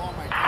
Oh my god.